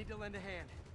Need to lend a hand.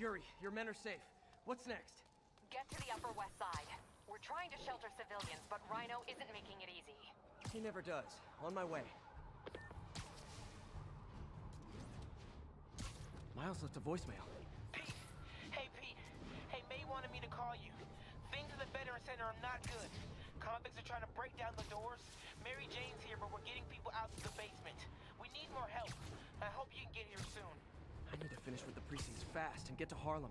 Yuri, your men are safe. What's next? Get to the Upper West Side. We're trying to shelter civilians, but Rhino isn't making it easy. He never does. On my way. Miles left a voicemail. Pete! Hey, Pete. Hey, May wanted me to call you. Things at the Veteran Center are not good. Convicts are trying to break down the doors. Mary Jane's here, but we're getting people out to the basement. We need more help. I hope you can get here soon. Need to finish with the precincts fast and get to Harlem.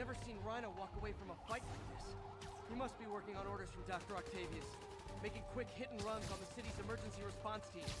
Never seen Rhino walk away from a fight like this. He must be working on orders from Dr. Octavius, making quick hit and runs on the city's emergency response teams.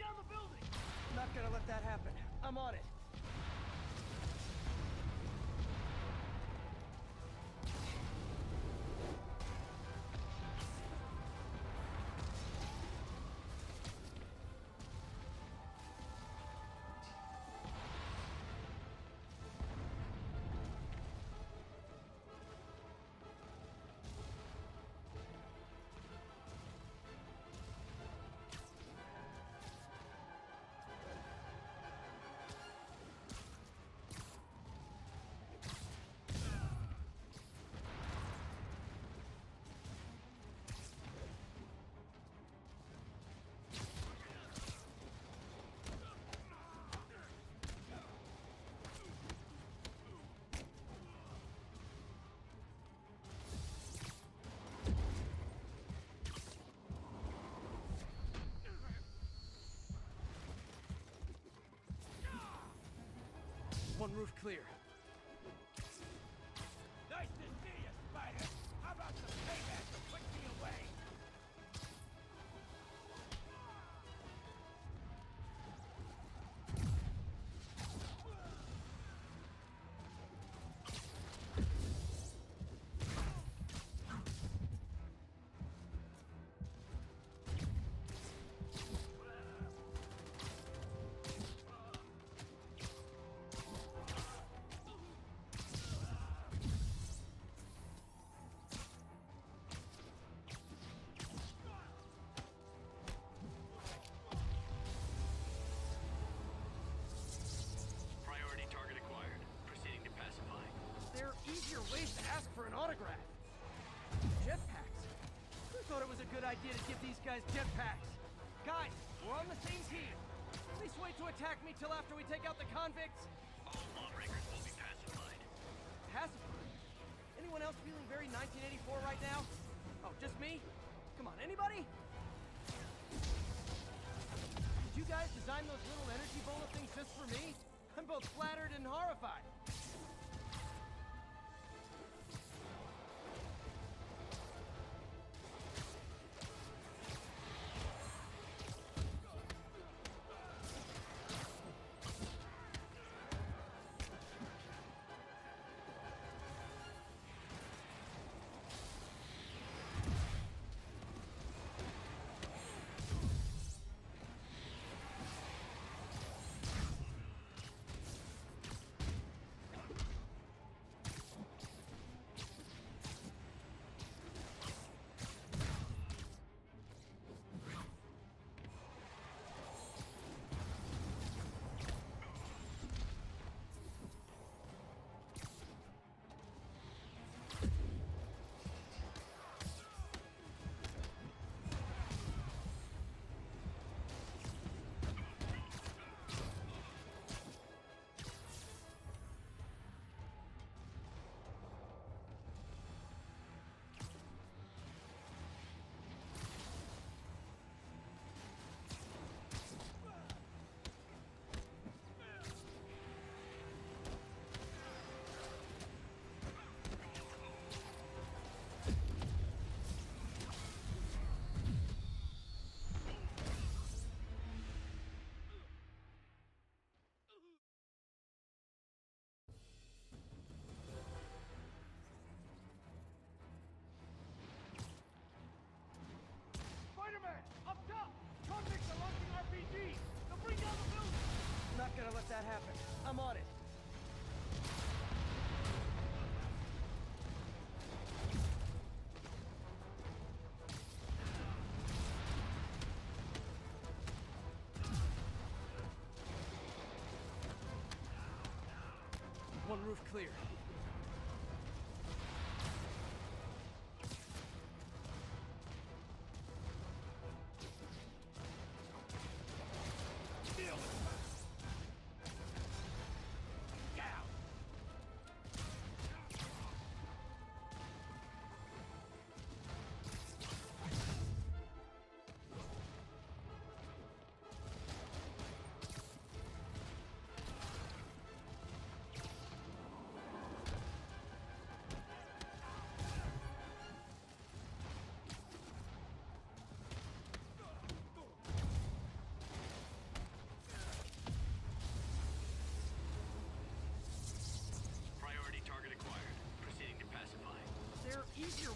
Down the building! Not gonna let that happen. I'm on it. One roof clear. Are easier ways to ask for an autograph. Jetpacks. Who thought it was a good idea to give these guys jetpacks? Guys, we're on the same team. Please wait to attack me till after we take out the convicts. All lawbreakers will be pacified. Pacified. Anyone else feeling very 1984 right now? Oh, just me? Come on, anybody? Did you guys design those little energy bullet things just for me? I'm both flattered and horrified. That happen. I'm on it. One roof clear.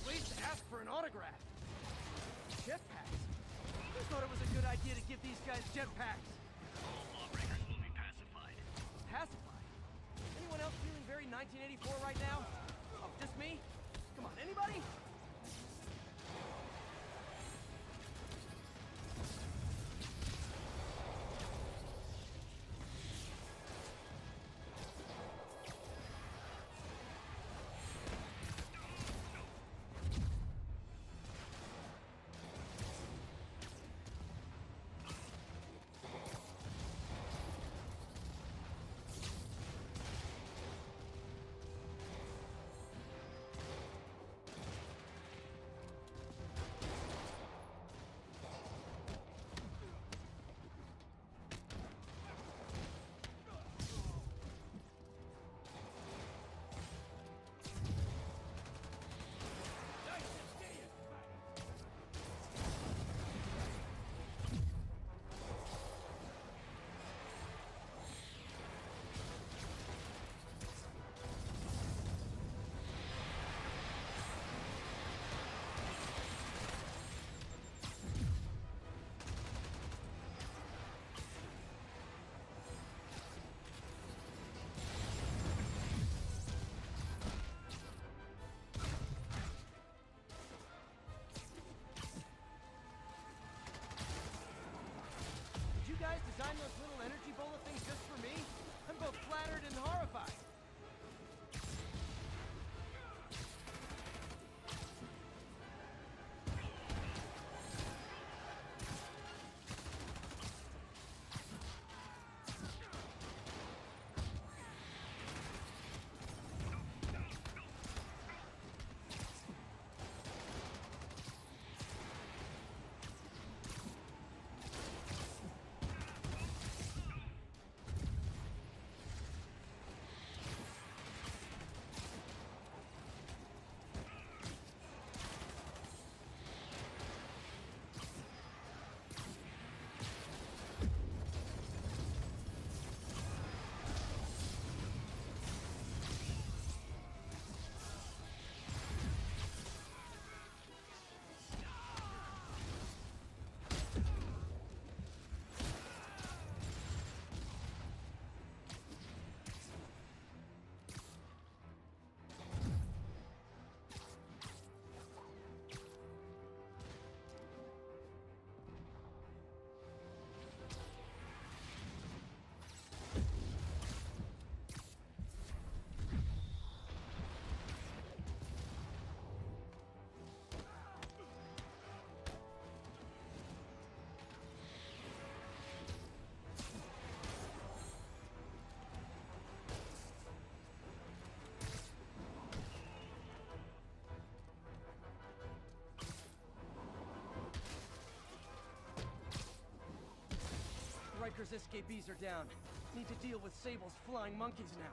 ways to ask for an autograph. Jetpacks? Who thought it was a good idea to give these guys jetpacks? All lawbreakers will be pacified. Pacified? Anyone else feeling very 1984 right now? Escapees are down. Need to deal with Sable's flying monkeys now.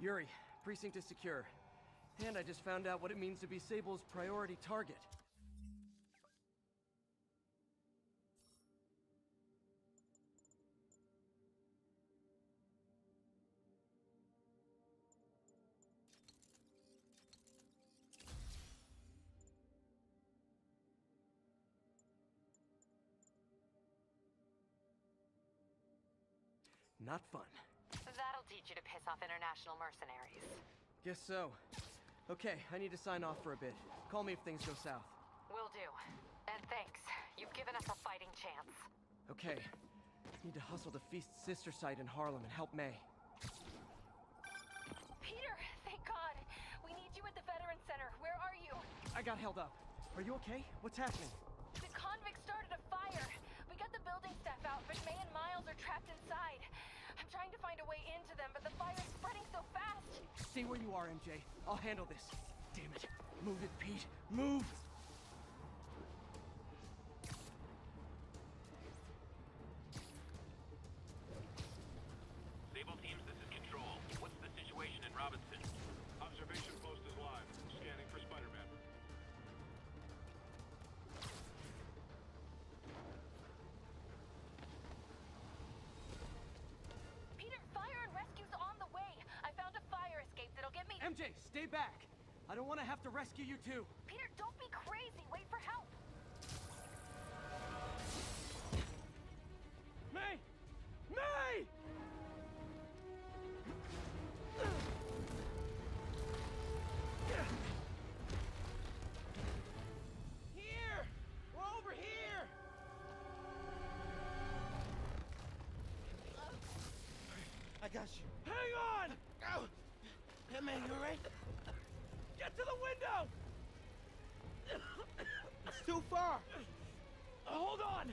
Yuri, precinct is secure. And I just found out what it means to be Sable's priority target. Not fun. That'll teach you to piss off international mercenaries. Guess so. Okay, I need to sign off for a bit. Call me if things go south. Will do. And thanks. You've given us a fighting chance. Okay. Need to hustle to Feast's sister site in Harlem and help May. Peter, thank God. We need you at the Veteran Center. Where are you? I got held up. Are you okay? What's happening? The convicts started a fire. We got the building staff out, but May and Miles are trapped inside. Trying to find a way into them, but the fire's spreading so fast. Stay where you are, MJ. I'll handle this. Damn it. Move it, Pete. Move! Stay back. I don't want to have to rescue you too. Peter, don't be crazy. Wait for help. May! May! Here! We're over here! I got you. Hang on! Oh! Hey, man, you alright? Get to the window! It's too far. Hold on!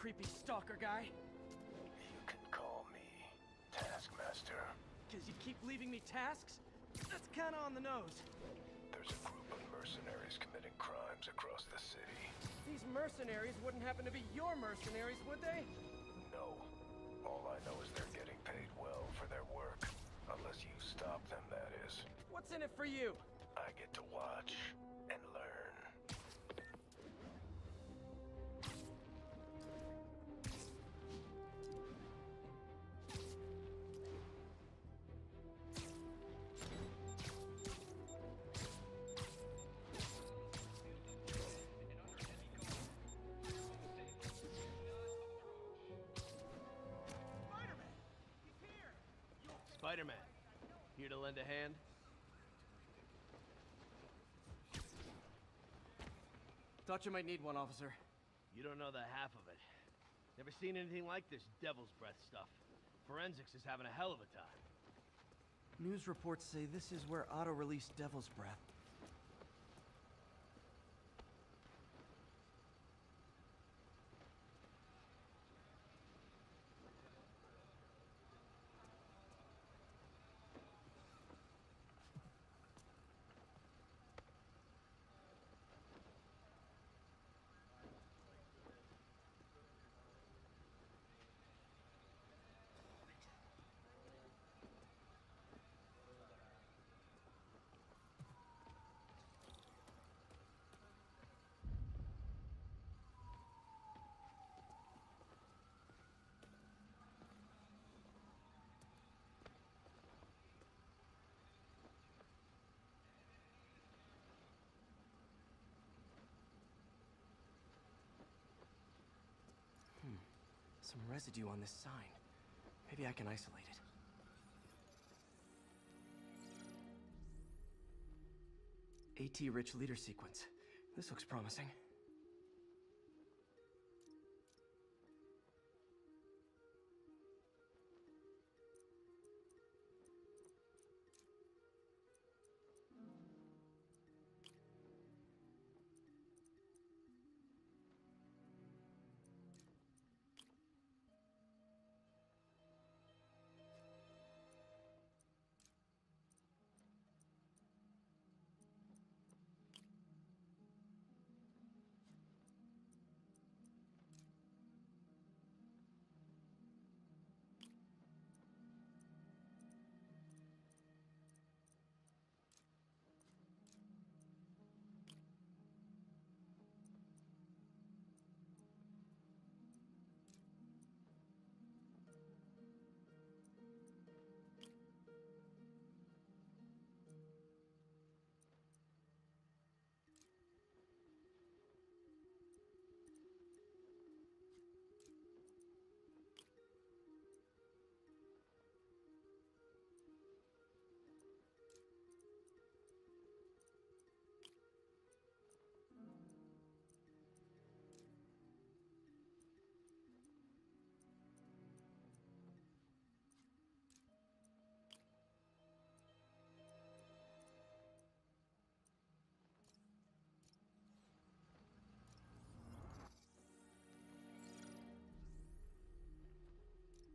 Creepy stalker guy. You can call me Taskmaster. Because you keep leaving me tasks? That's kinda on the nose. There's a group of mercenaries committing crimes across the city. These mercenaries wouldn't happen to be your mercenaries, would they? No. All I know is they're getting paid well for their work. Unless you stop them, that is. What's in it for you? I get to watch and learn. Lend a hand? Thought you might need one, officer. You don't know the half of it. Never seen anything like this devil's breath stuff. Forensics is having a hell of a time. News reports say this is where Otto released Devil's Breath. Some residue on this sign. Maybe I can isolate it. AT rich leader sequence. This looks promising.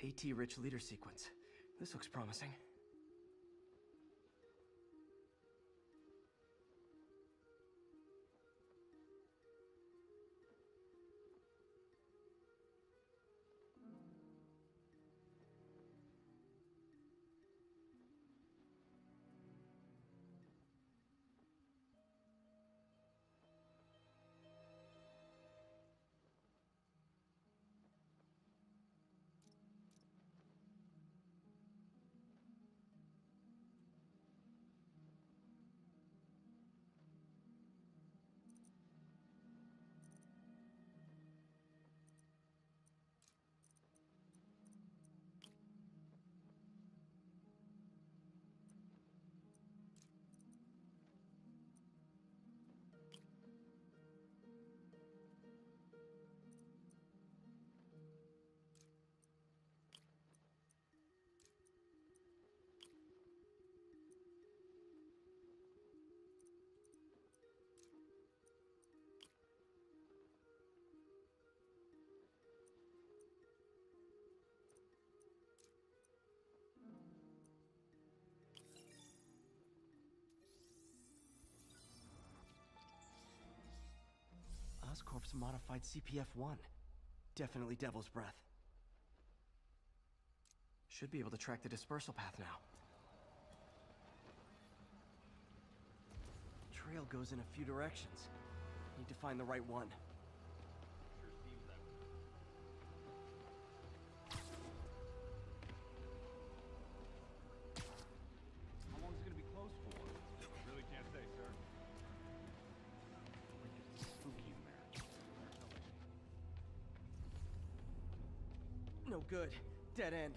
AT rich leader sequence. This looks promising. Oscorp's modified CPF-1. Definitely Devil's Breath. Should be able to track the dispersal path now. Trail goes in a few directions. Need to find the right one. Good. Dead end.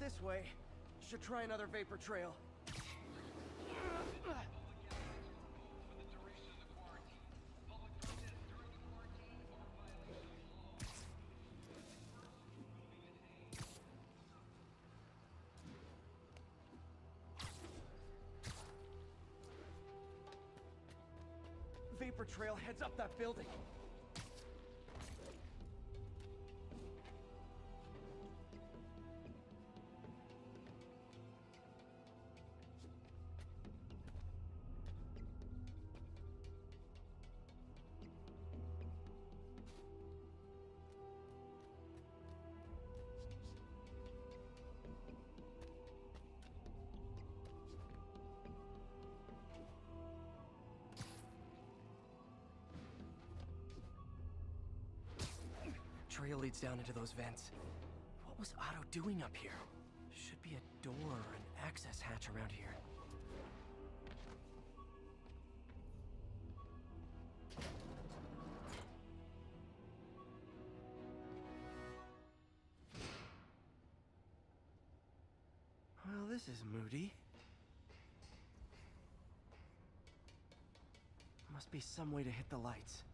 This way. Should try another vapor trail. Vapor trail heads up that building. Trail leads down into those vents. What was Otto doing up here? Should be a door or an access hatch around here. Well, this is moody. Must be some way to hit the lights.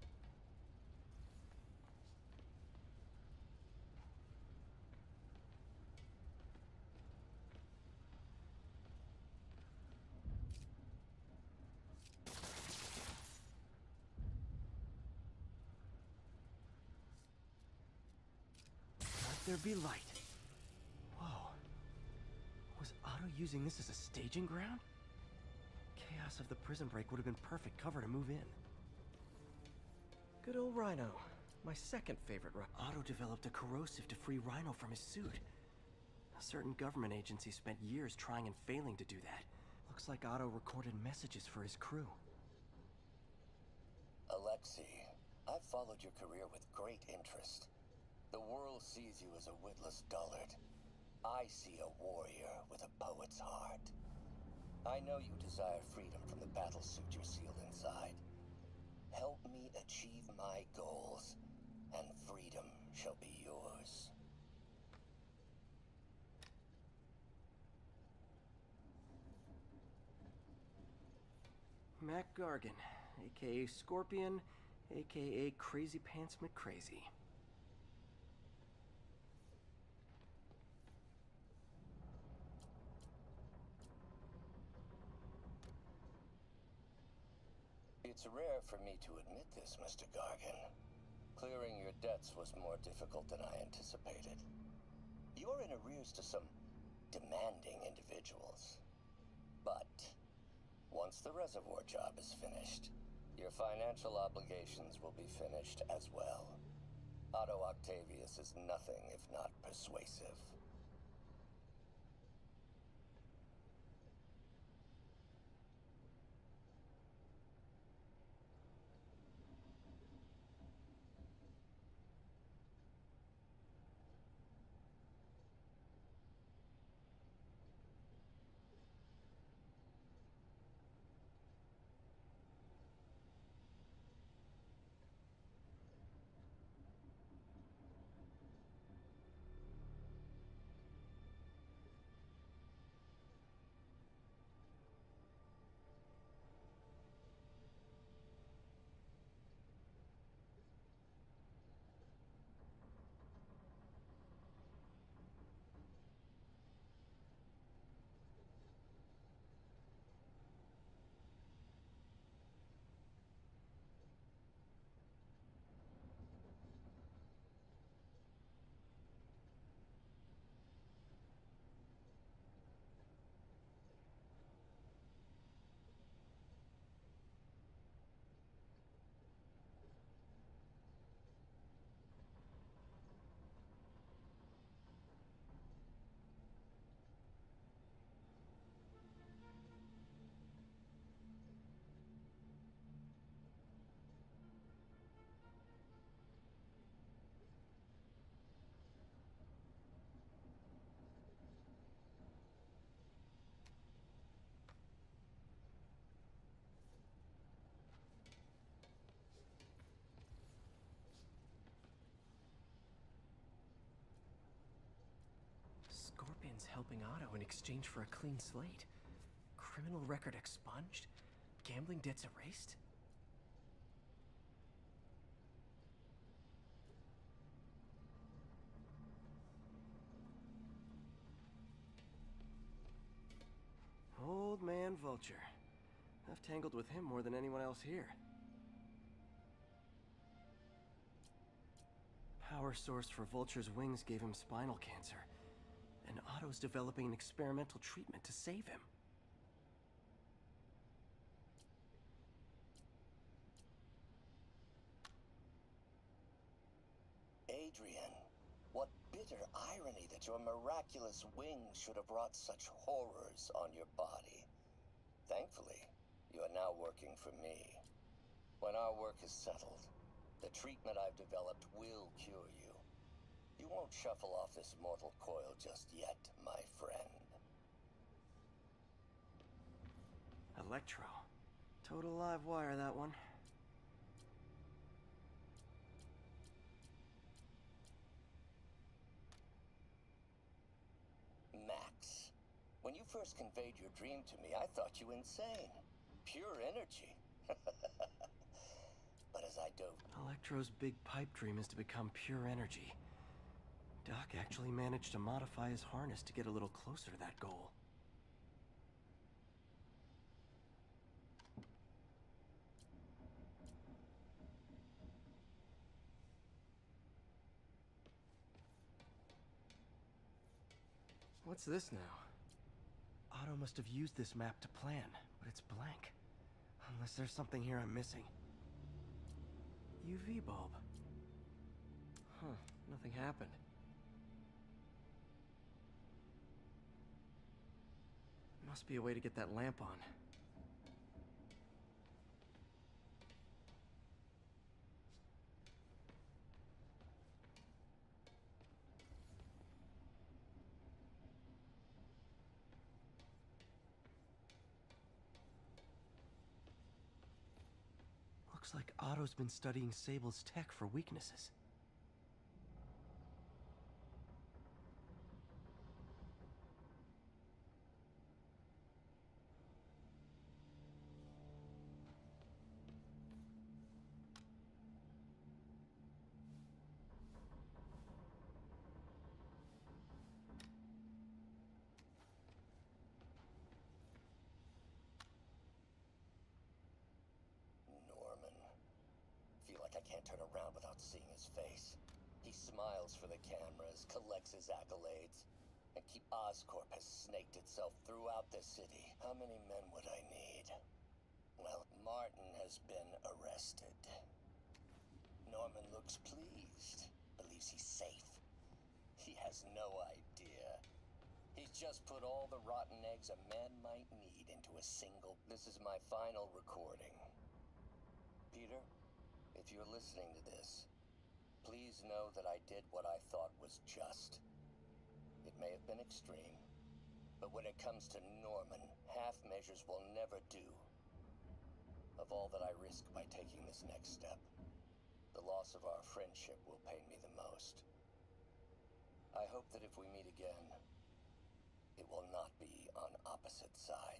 Let be light. Whoa. Was Otto using this as a staging ground? Chaos of the prison break would have been perfect cover to move in. Good old Rhino. My second favorite Rhino. Otto developed a corrosive to free Rhino from his suit. A certain government agency spent years trying and failing to do that. Looks like Otto recorded messages for his crew. Alexei, I've followed your career with great interest. The world sees you as a witless dullard. I see a warrior with a poet's heart. I know you desire freedom from the battle suit you're sealed inside. Help me achieve my goals, and freedom shall be yours. Mac Gargan, aka Scorpion, aka Crazy Pants McCrazy. It's rare for me to admit this, Mr. Gargan. Clearing your debts was more difficult than I anticipated. You're in arrears to some demanding individuals. But once the reservoir job is finished, your financial obligations will be finished as well. Otto Octavius is nothing if not persuasive. Adrian's helping Otto in exchange for a clean slate. Criminal record expunged? Gambling debts erased? Old man Vulture. I've tangled with him more than anyone else here. Power source for Vulture's wings gave him spinal cancer, and Otto's developing an experimental treatment to save him. Adrian, what bitter irony that your miraculous wings should have brought such horrors on your body. Thankfully, you are now working for me. When our work is settled, the treatment I've developed will cure you. You won't shuffle off this mortal coil just yet, my friend. Electro. Total live wire, that one. Max, when you first conveyed your dream to me, I thought you insane. Pure energy. but as I dove... Electro's big pipe dream is to become pure energy. Doc actually managed to modify his harness to get a little closer to that goal. What's this now? Otto must have used this map to plan, but it's blank. Unless there's something here I'm missing. UV bulb. Huh, nothing happened. Must be a way to get that lamp on. Looks like Otto's been studying Sable's tech for weaknesses. Oscorp has snaked itself throughout the city. How many men would I need? Well, Martin has been arrested. Norman looks pleased, believes he's safe. He has no idea. He's just put all the rotten eggs a man might need into a single. This is my final recording. Peter, if you're listening to this, please know that I did what I thought was just. May have been extreme, but when it comes to Norman, half measures will never do. Of all that I risk by taking this next step, the loss of our friendship will pain me the most. I hope that if we meet again, it will not be on opposite sides.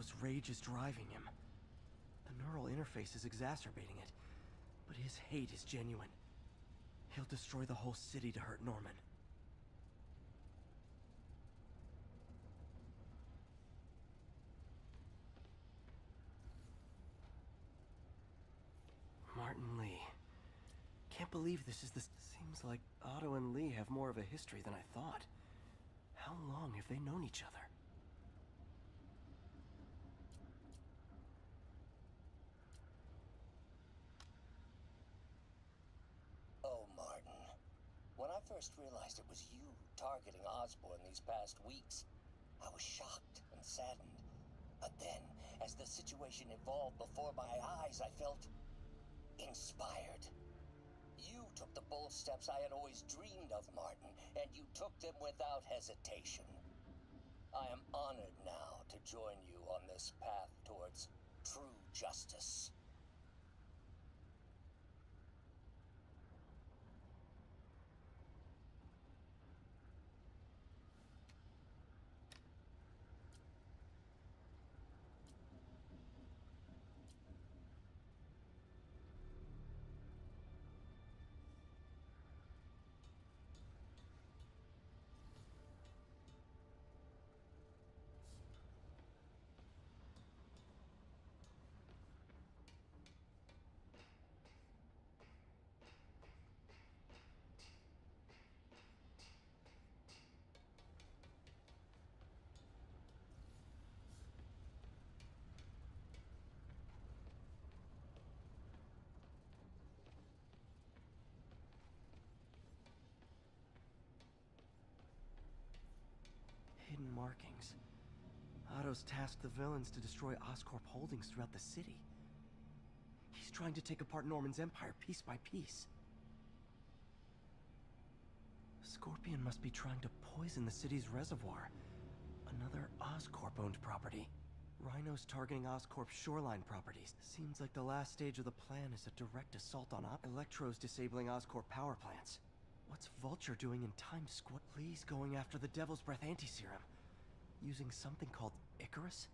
Otto's rage is driving him. The neural interface is exacerbating it, but his hate is genuine. He'll destroy the whole city to hurt Norman. Martin Li. Can't believe this is the... Seems like Otto and Li have more of a history than I thought. How long have they known each other? Oh, Martin. When I I first realized it was you targeting Osborn these past weeks, I was shocked and saddened. But then, as the situation evolved before my eyes, I felt inspired. You took the bold steps I had always dreamed of, Martin, and you took them without hesitation. I am honored now to join you on this path towards true justice. Markings. Otto's tasked the villains to destroy Oscorp holdings throughout the city. He's trying to take apart Norman's empire piece by piece. Scorpion must be trying to poison the city's reservoir. Another Oscorp-owned property. Rhino's targeting Oscorp's shoreline properties. Seems like the last stage of the plan is a direct assault on Op Electro's disabling Oscorp power plants. What's Vulture doing in Times Square? Please going after the Devil's Breath anti-serum. Using something called Icarus?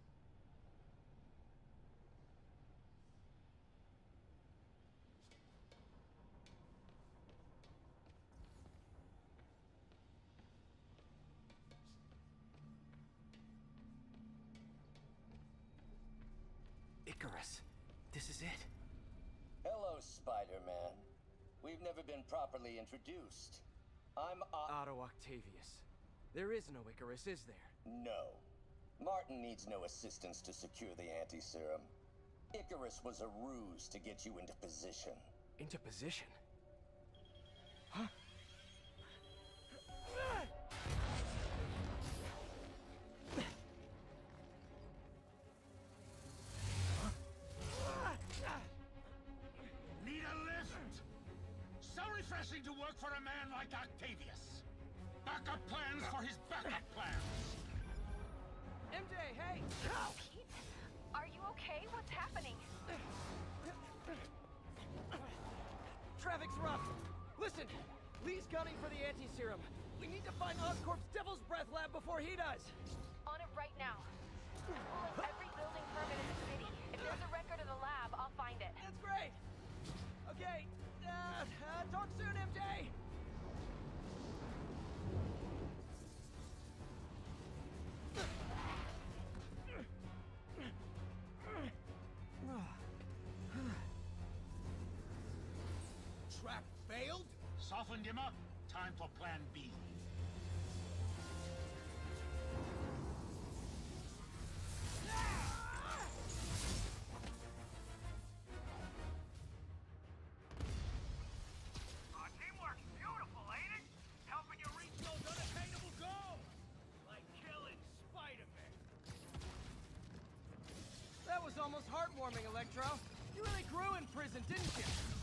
Icarus. This is it. Hello, Spider-Man. We've never been properly introduced. I'm O- Otto Octavius. There is no Icarus, is there? No. Martin needs no assistance to secure the anti-serum. Icarus was a ruse to get you into position. Into position? Huh? Listen, Li's gunning for the anti-serum. We need to find Oscorp's Devil's Breath lab before he does. On it right now. Pulling every building permit in the city. If there's a record of the lab, I'll find it. That's great. Okay, uh, uh, talk soon, Softened him up. Time for plan B. Our teamwork's beautiful, ain't? Helping you reach those unattainable goals! Like killing Spider-Man. That was almost heartwarming, Electro. You really grew in prison, didn't you?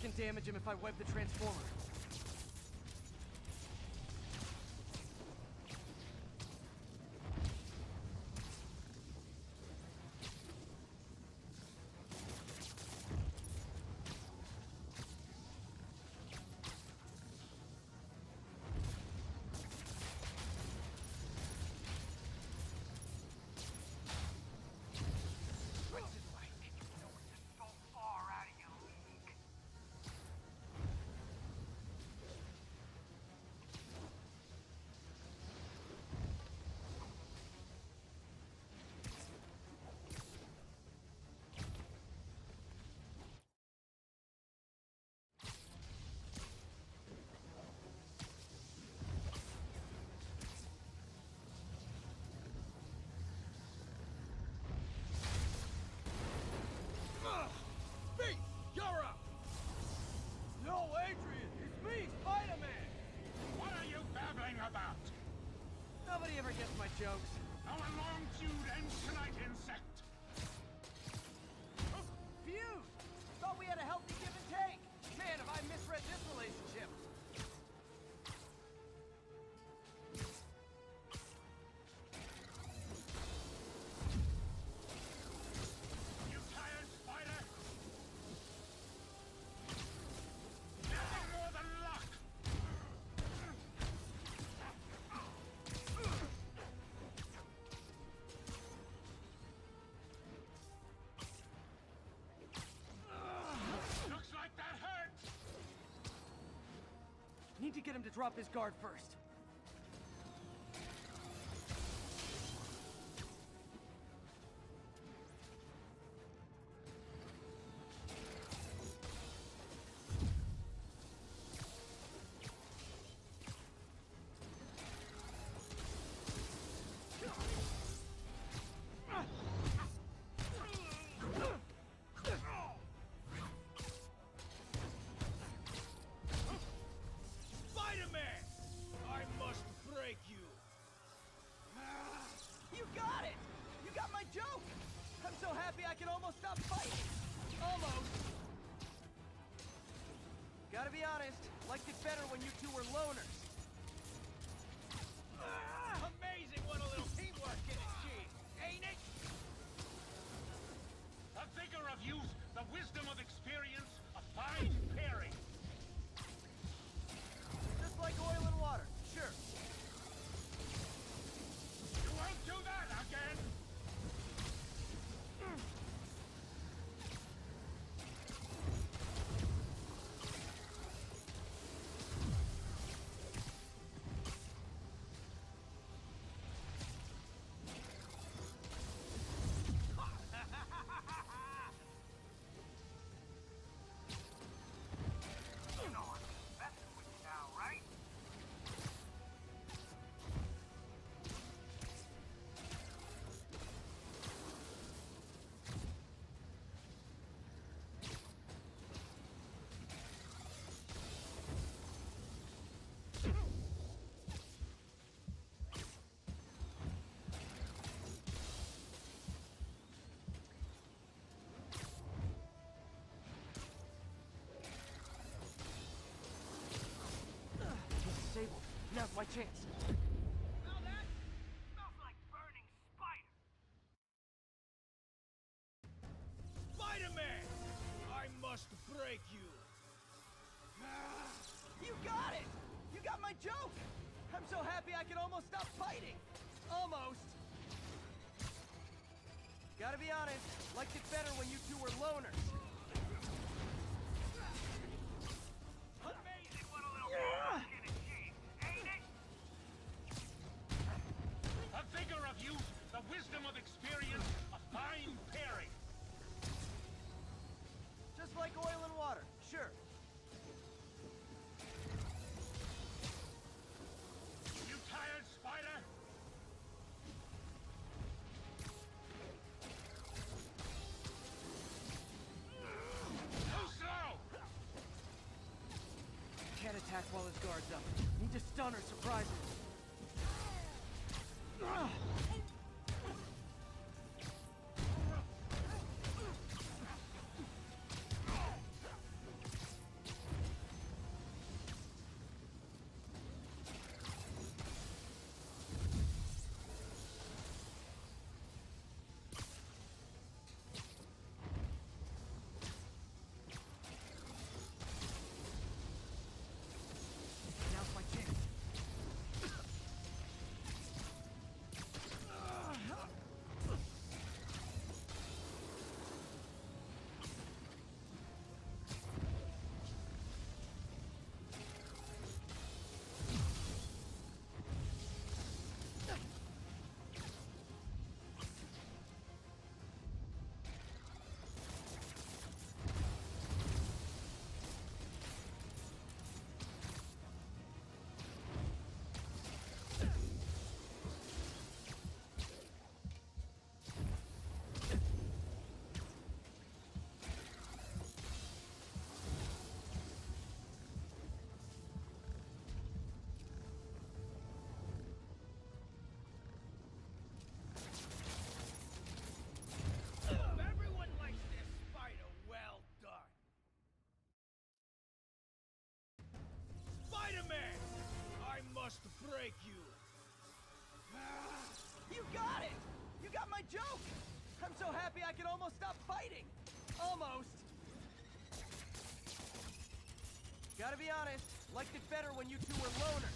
Can damage him if I web the transformer. Jokes. Our long feud ends tonight, Need to get him to drop his guard first. Liked it better when you two were loners. Disabled. My chance. Smell that? Smells like burning spider. Spider-Man! I must break you. You got it! You got my joke! I'm so happy I can almost stop fighting! Almost! Gotta be honest, liked it better when you two were loners. Attack while his guard's up. Need to stun or surprise him. joke! I'm so happy I can almost stop fighting! Almost! Gotta be honest, liked it better when you two were loners.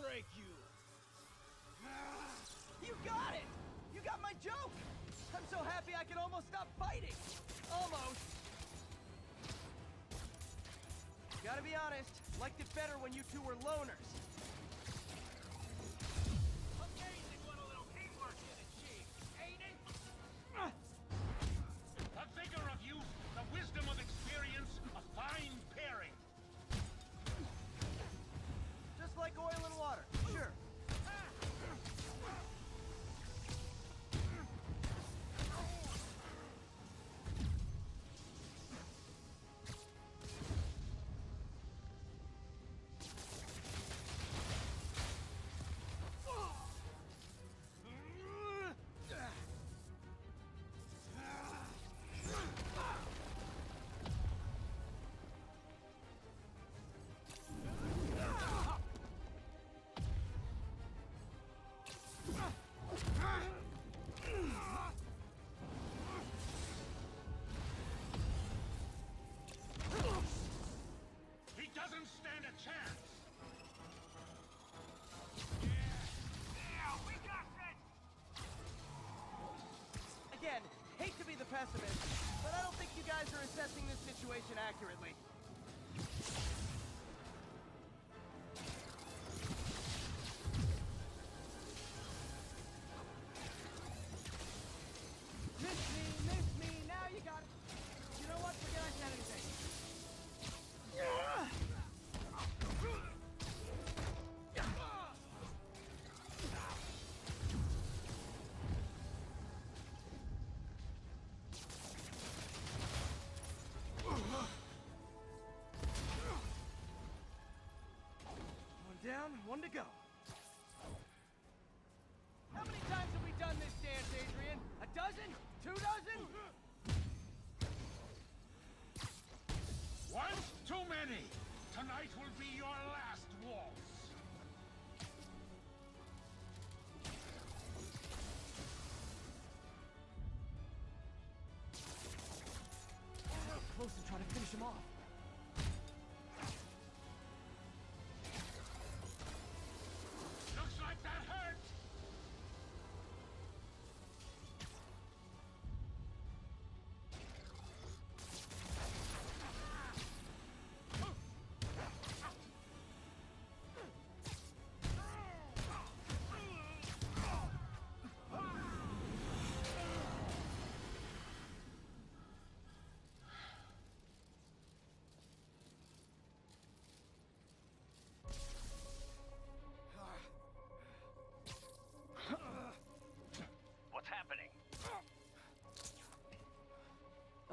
break you! You got it! You got my joke! I'm so happy I can almost stop fighting! Almost! Gotta be honest, liked it better when you two were loners. Pessimist, but I don't think you guys are assessing this situation accurately. Down, one to go.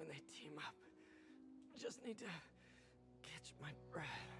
When they team up. Just need to catch my breath.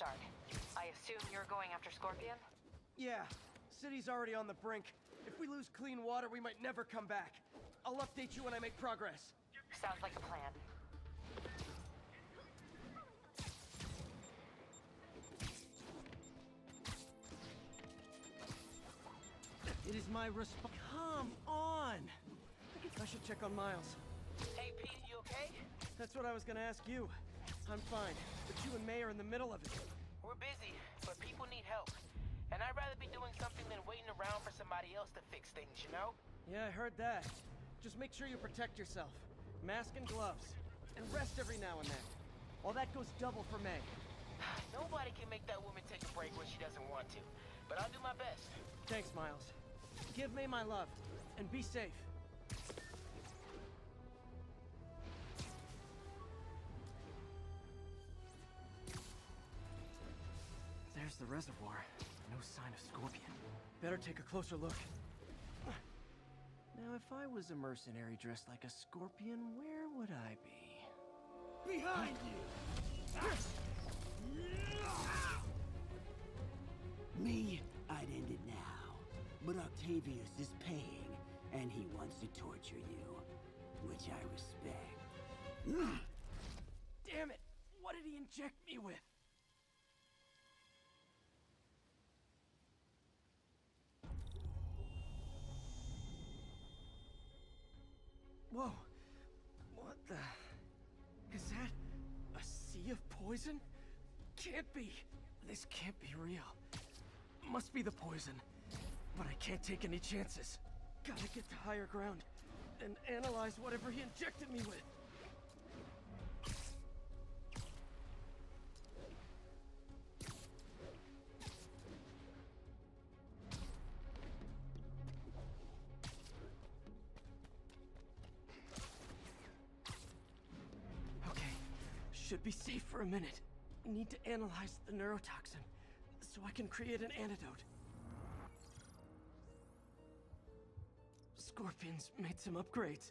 start. I assume you're going after Scorpion? Yeah, city's already on the brink. If we lose clean water, we might never come back. I'll update you when I make progress. Sounds like a plan. It is my resp- Come on! I should check on Miles. Hey, Pete, you okay? That's what I was gonna ask you. I'm fine, but you and May are in the middle of it. We're busy, but people need help. And I'd rather be doing something than waiting around for somebody else to fix things, you know? Yeah, I heard that. Just make sure you protect yourself. Mask and gloves. And rest every now and then. All that goes double for May. Nobody can make that woman take a break when she doesn't want to. But I'll do my best. Thanks, Miles. Give May my love. And be safe. The reservoir. No sign of Scorpion. Better take a closer look. Now, if I was a mercenary dressed like a scorpion, where would I be? Behind you! Me I'd end it now. But Octavius is paying, and he wants to torture you. Which I respect. Damn it! What did he inject me with? Poison? Can't be! This can't be real. Must be the poison. But I can't take any chances. Gotta get to higher ground and analyze whatever he injected me with. Minute. Need to analyze the neurotoxin so I can create an antidote. Scorpions made some upgrades.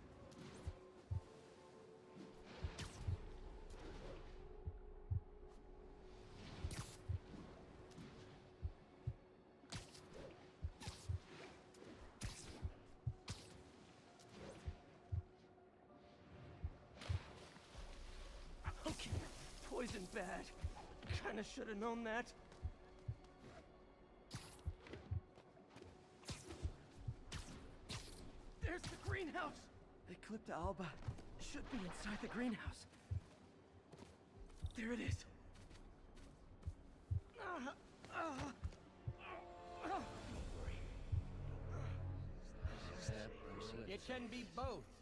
Kinda should've known that. There's the greenhouse! Eclipta alba should be inside the greenhouse. There it is. It can be both.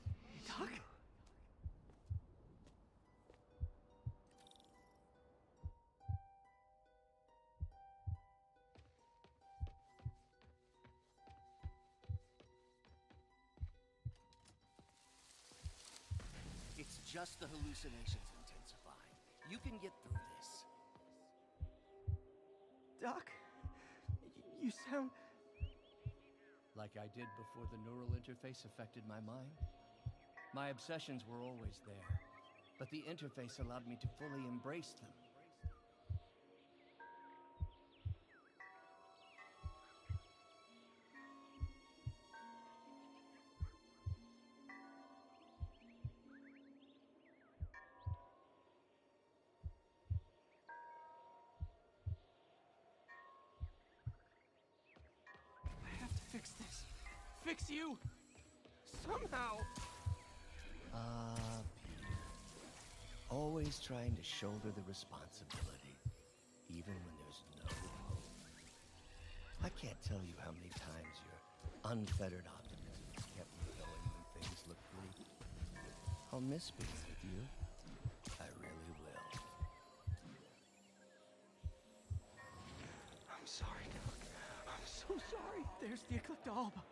Just the hallucinations intensifying. You can get through this. Doc? You sound... like I did before the neural interface affected my mind. My obsessions were always there, but the interface allowed me to fully embrace them. Trying to shoulder the responsibility, even when there's no hope. I can't tell you how many times your unfettered optimism has kept me going when things look bleak. I'll miss being with you. I really will. I'm sorry, Doc. I'm so sorry. There's the Eclipta alba.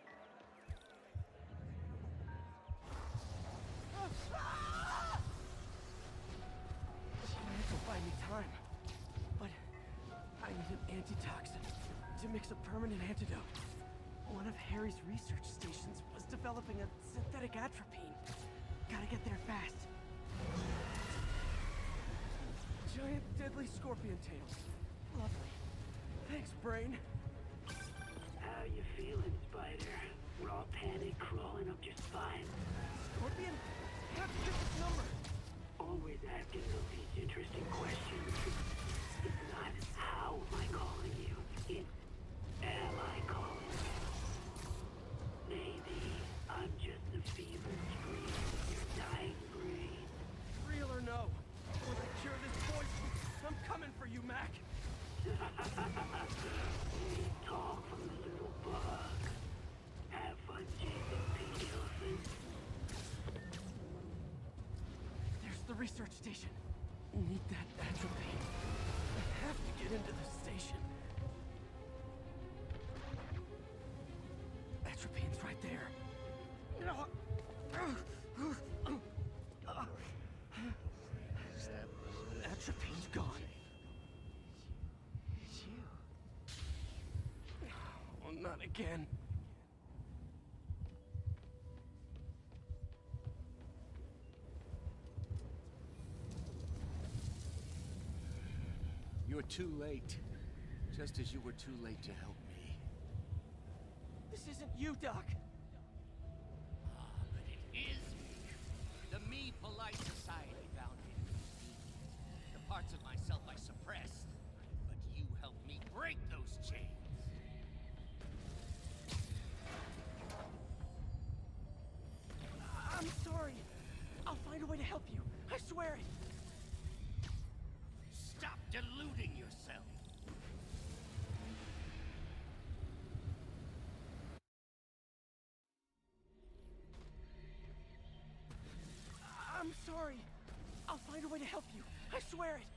Ah! Will buy me time. But I need an antitoxin to mix a permanent antidote. One of Harry's research stations was developing a synthetic atropine. Gotta get there fast. Giant deadly scorpion tails. Lovely. Thanks, Brain. How you feeling, Spider? Raw panic crawling up your spine? Scorpion? How'd you get this number? Always these interesting question. It's not how am not again. You're too late. Just as you were too late to help me. This isn't you, Doc. Sorry. I'll find a way to help you. I swear it.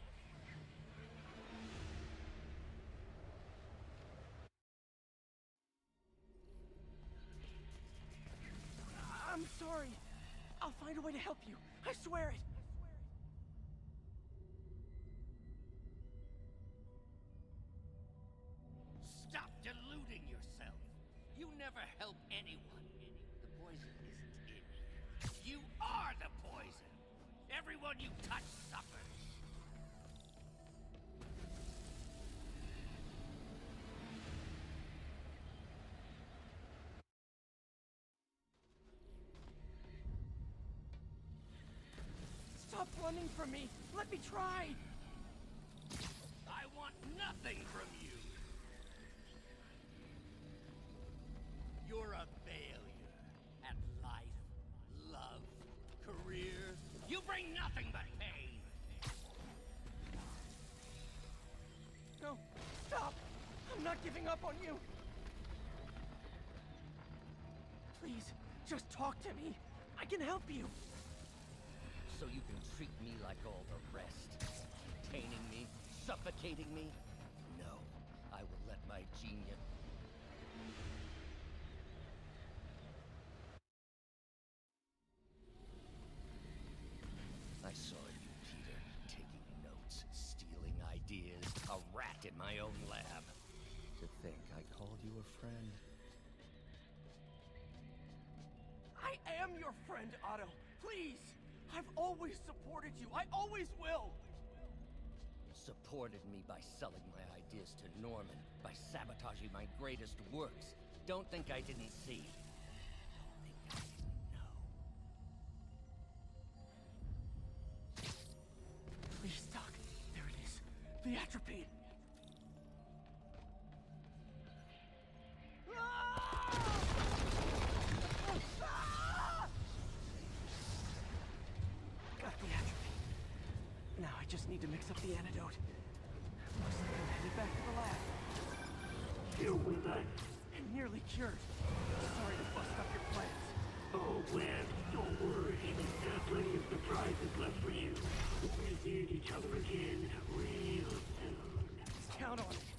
I'm sorry. I'll find a way to help you. I swear it. Everyone you touch suffers. Stop running from me. Let me try. I want nothing from you. You're a not giving up on you. Please, just talk to me. I can help you. So you can treat me like all the rest. Containing me, suffocating me? No, I will let my genius... friend, Otto. Please! I've always supported you. I always will! Supported me by selling my ideas to Norman, by sabotaging my greatest works. Don't think I didn't see. Please, Doc. There it is. The atropine. Need to mix up the antidote. Like I'm headed back to the lab. Still with us? Nearly cured. Sorry to bust up your plans. Oh, well, don't worry. There are plenty of surprises left for you. We'll see each other again real soon. Count on it.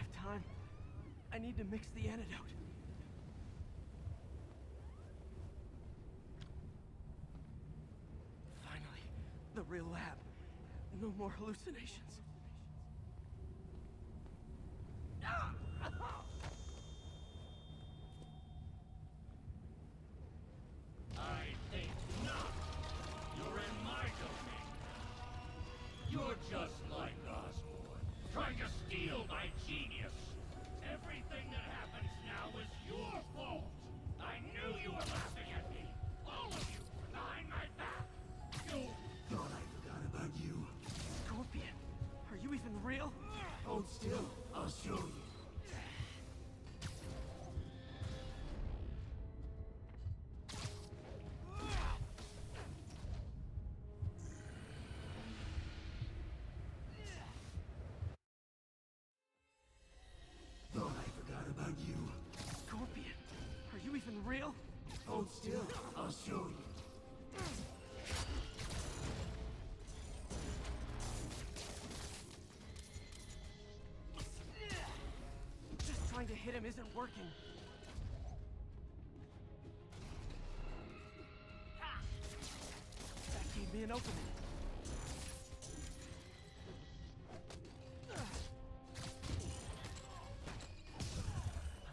Of time. I need to mix the antidote. Finally, the real lab. No more hallucinations. Hit him isn't working. That gave me an opening.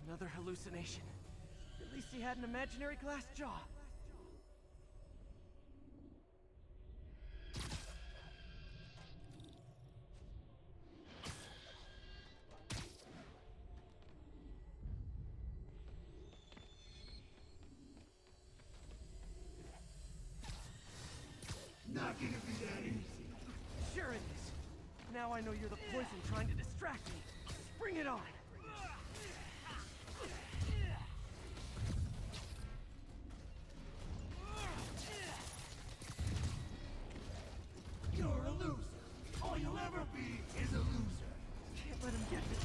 Another hallucination. At least he had an imaginary glass jaw. You're trying to distract me. Bring it on. You're a loser. All you'll ever be is a loser. Can't let him get me.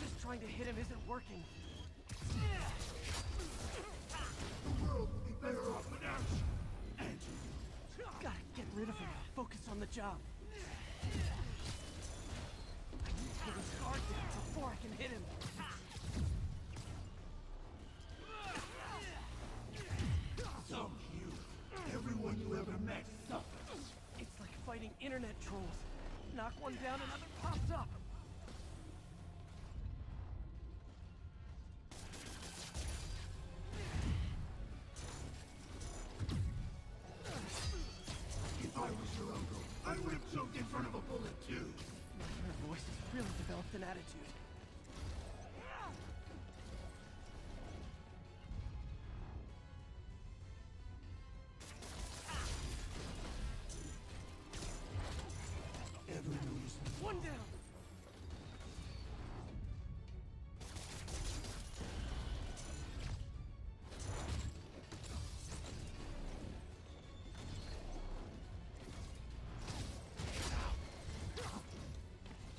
Just trying to hit him isn't working. Job. Put his guard down before I can hit him.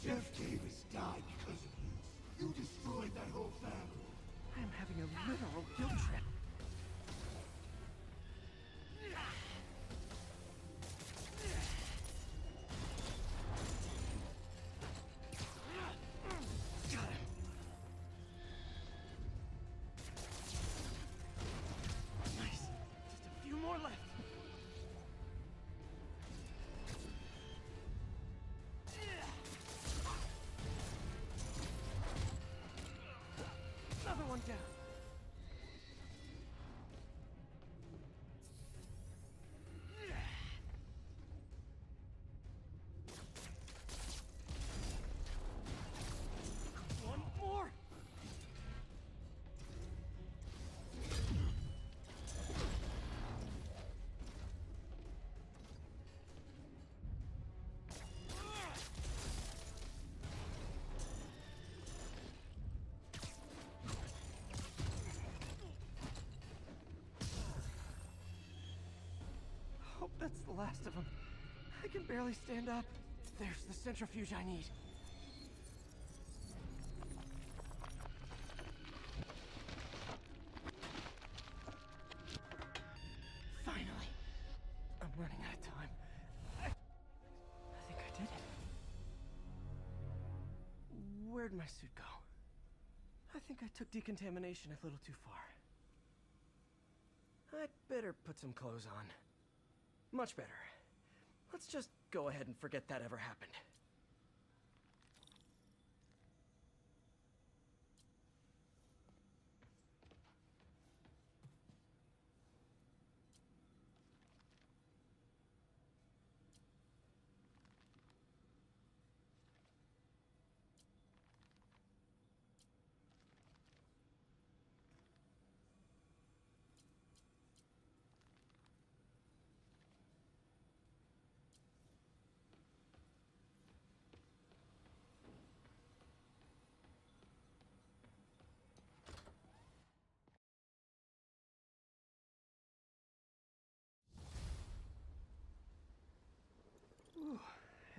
Jeff Davis died because of you. You destroyed that whole family. I am having a literal guilt trip. That's the last of them. I can barely stand up. There's the centrifuge I need. Finally. I'm running out of time. I, I think I did it. Where'd my suit go? I think I took decontamination a little too far. I'd better put some clothes on. Much better. Let's just go ahead and forget that ever happened.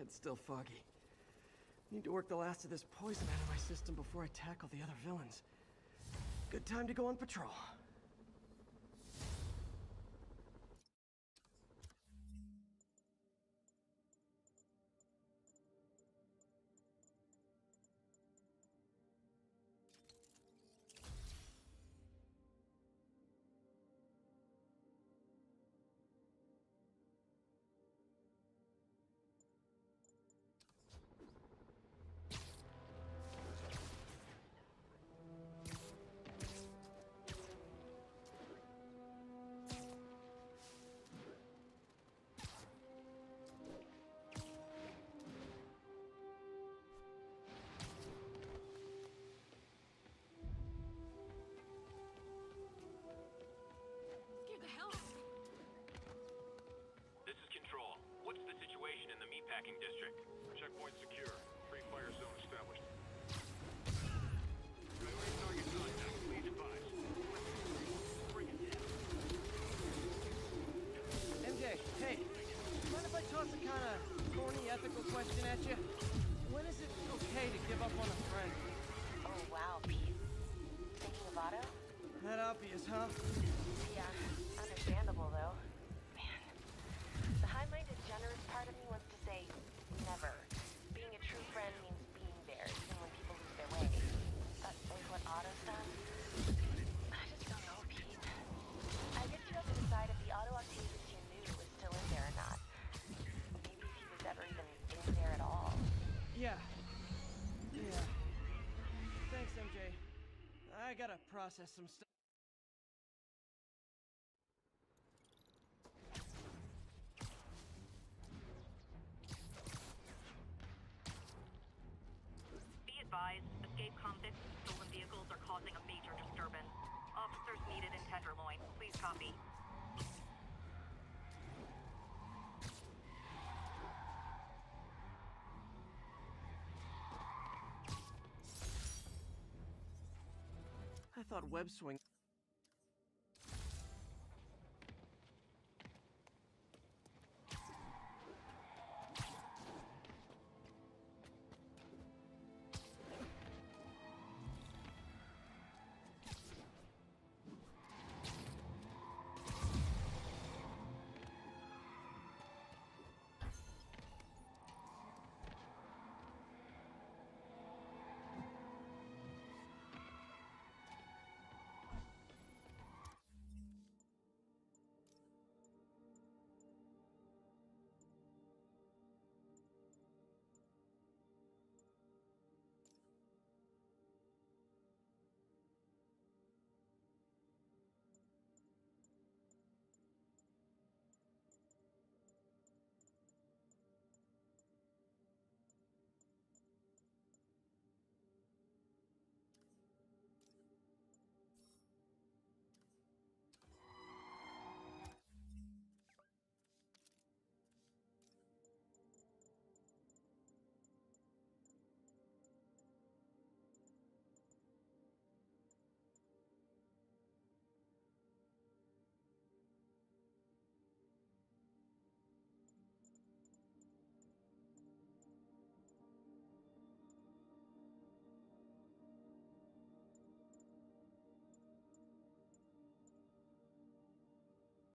Head's still foggy. Need to work the last of this poison out of my system before I tackle the other villains. Good time to go on patrol. In the district? Checkpoint secure. Free fire zone established. MJ, hey, mind if I toss a kind of corny ethical question at you? When is it okay to give up on a friend? Oh, wow, Pete. Thinking of Otto? That obvious, huh? Process some stuff. Web swing.